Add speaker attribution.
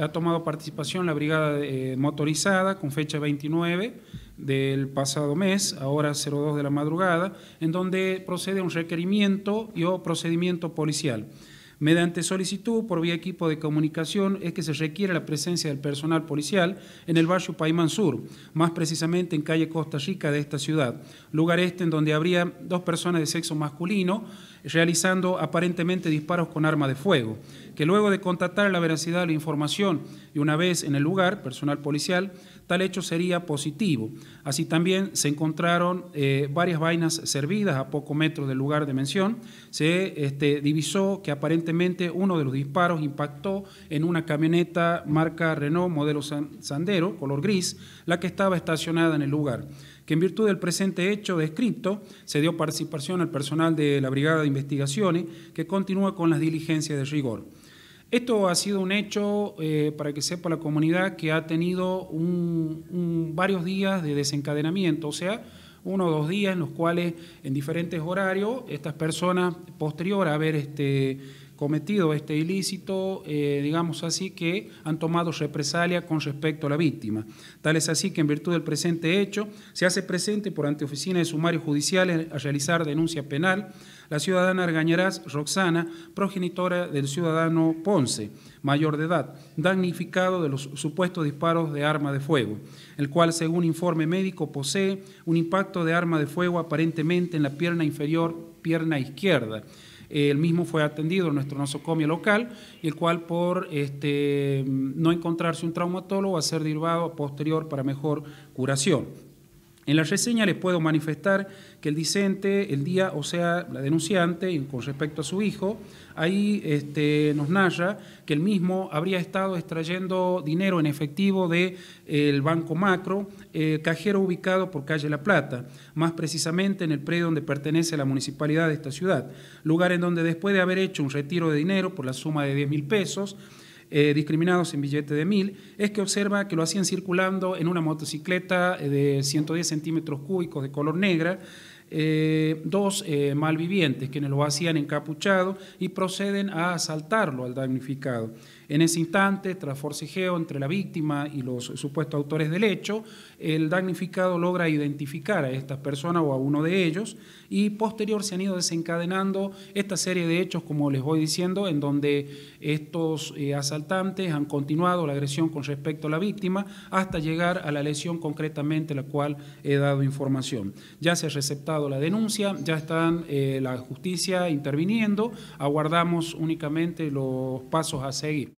Speaker 1: ha tomado participación la brigada eh, motorizada con fecha 29 del pasado mes, ahora 02 de la madrugada, en donde procede un requerimiento y o procedimiento policial. Mediante solicitud por vía equipo de comunicación es que se requiere la presencia del personal policial en el barrio Paimán Sur, más precisamente en calle Costa Rica de esta ciudad, lugar este en donde habría dos personas de sexo masculino realizando aparentemente disparos con arma de fuego, que luego de constatar la veracidad de la información y una vez en el lugar, personal policial, tal hecho sería positivo. Así también se encontraron eh, varias vainas servidas a pocos metros del lugar de mención. Se este, divisó que aparentemente uno de los disparos impactó en una camioneta marca Renault modelo Sandero, color gris, la que estaba estacionada en el lugar que en virtud del presente hecho descrito se dio participación al personal de la Brigada de Investigaciones que continúa con las diligencias de rigor. Esto ha sido un hecho, eh, para que sepa la comunidad, que ha tenido varios días de desencadenamiento, o sea, uno o dos días en los cuales en diferentes horarios estas personas, posterior a haber este, cometido este ilícito, eh, digamos así, que han tomado represalia con respecto a la víctima. Tal es así que en virtud del presente hecho se hace presente por ante oficina de sumarios judiciales a realizar denuncia penal la ciudadana Argañarás Roxana, progenitora del ciudadano Ponce, mayor de edad, damnificado de los supuestos disparos de arma de fuego, el cual, según informe médico, posee un impacto de arma de fuego aparentemente en la pierna inferior, pierna izquierda el mismo fue atendido en nuestro nosocomio local el cual por este, no encontrarse un traumatólogo va a ser derivado posterior para mejor curación. En la reseña les puedo manifestar que el dicente, el día, o sea, la denunciante, con respecto a su hijo, ahí este, nos narra que el mismo habría estado extrayendo dinero en efectivo del el Banco Macro, eh, cajero ubicado por calle La Plata, más precisamente en el predio donde pertenece la municipalidad de esta ciudad, lugar en donde después de haber hecho un retiro de dinero por la suma de 10 mil pesos, eh, discriminados en billete de mil, es que observa que lo hacían circulando en una motocicleta eh, de 110 centímetros cúbicos de color negra, eh, dos malvivientes quienes lo hacían encapuchado y proceden a asaltarlo al damnificado. En ese instante, tras forcejeo entre la víctima y los supuestos autores del hecho, el damnificado logra identificar a estas personas o a uno de ellos y posterior se han ido desencadenando esta serie de hechos, como les voy diciendo, en donde estos eh, asaltantes han continuado la agresión con respecto a la víctima hasta llegar a la lesión concretamente la cual he dado información. Ya se ha receptado la denuncia, ya están eh, la justicia interviniendo, aguardamos únicamente los pasos a seguir.